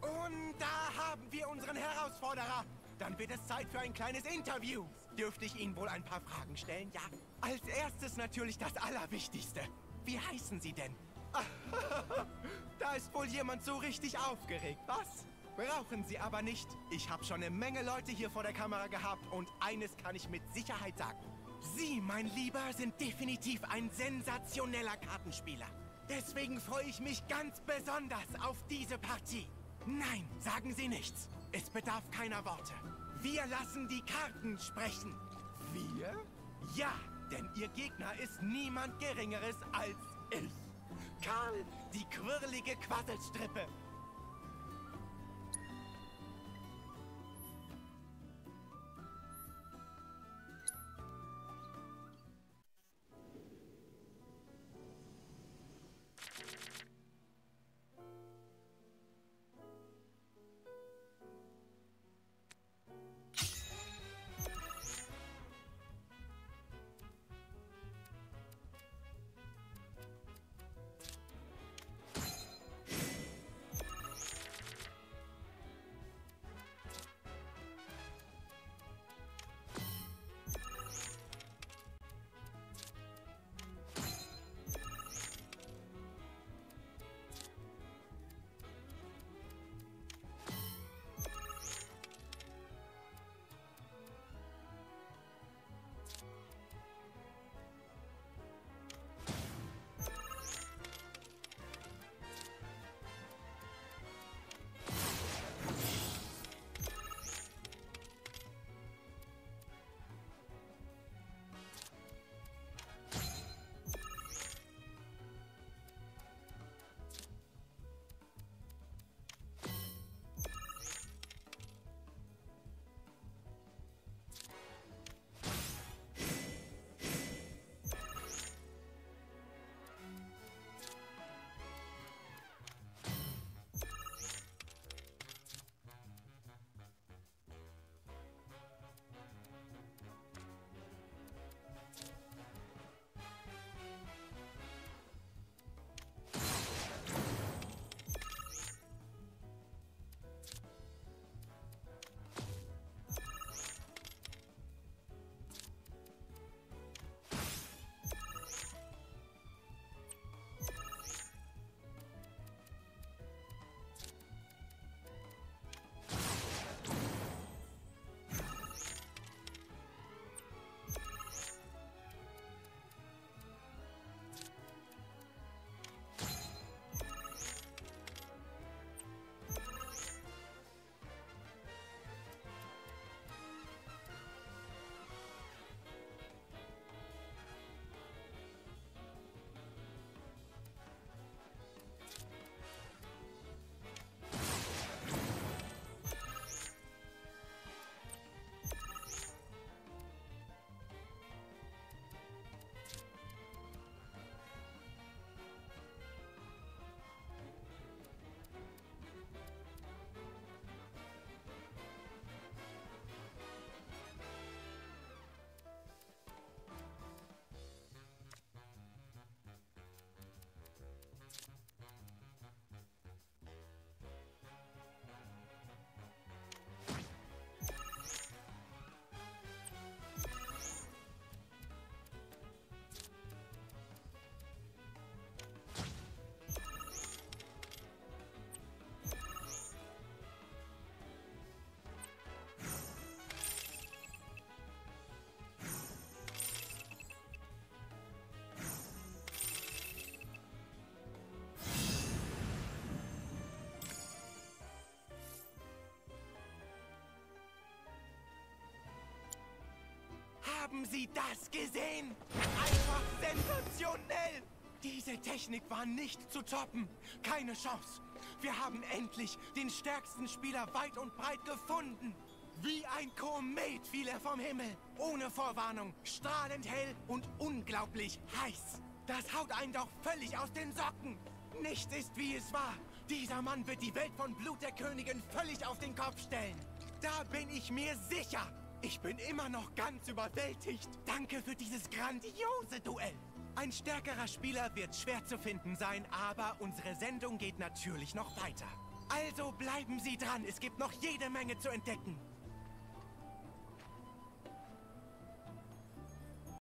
Und da haben wir unseren Herausforderer. Dann wird es Zeit für ein kleines Interview. Dürfte ich Ihnen wohl ein paar Fragen stellen? Ja. Als erstes natürlich das Allerwichtigste. Wie heißen Sie denn? da ist wohl jemand so richtig aufgeregt, was? Brauchen Sie aber nicht. Ich habe schon eine Menge Leute hier vor der Kamera gehabt und eines kann ich mit Sicherheit sagen. Sie, mein Lieber, sind definitiv ein sensationeller Kartenspieler. Deswegen freue ich mich ganz besonders auf diese Partie. Nein, sagen Sie nichts. Es bedarf keiner Worte. Wir lassen die Karten sprechen. Wir? Ja, denn Ihr Gegner ist niemand Geringeres als ich. Karl, die quirlige Quasselstrippe. Haben Sie das gesehen? Einfach sensationell! Diese Technik war nicht zu toppen. Keine Chance. Wir haben endlich den stärksten Spieler weit und breit gefunden. Wie ein Komet fiel er vom Himmel. Ohne Vorwarnung, strahlend hell und unglaublich heiß. Das haut einen doch völlig aus den Socken. Nichts ist, wie es war. Dieser Mann wird die Welt von Blut der Königin völlig auf den Kopf stellen. Da bin ich mir sicher. Ich bin immer noch ganz überwältigt. Danke für dieses grandiose Duell. Ein stärkerer Spieler wird schwer zu finden sein, aber unsere Sendung geht natürlich noch weiter. Also bleiben Sie dran, es gibt noch jede Menge zu entdecken.